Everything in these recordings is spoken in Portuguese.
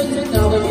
$600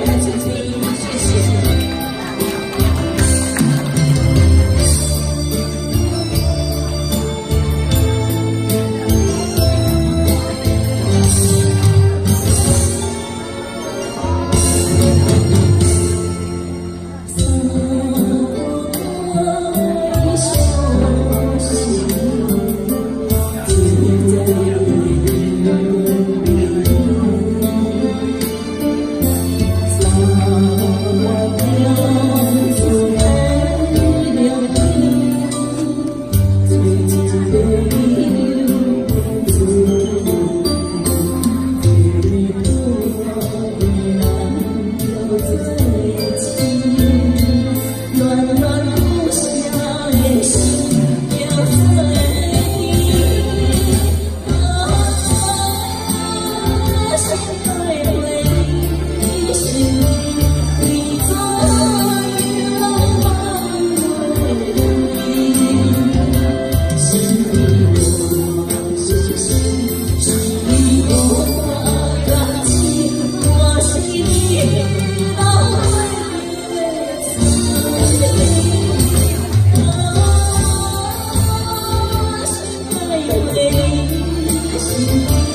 Música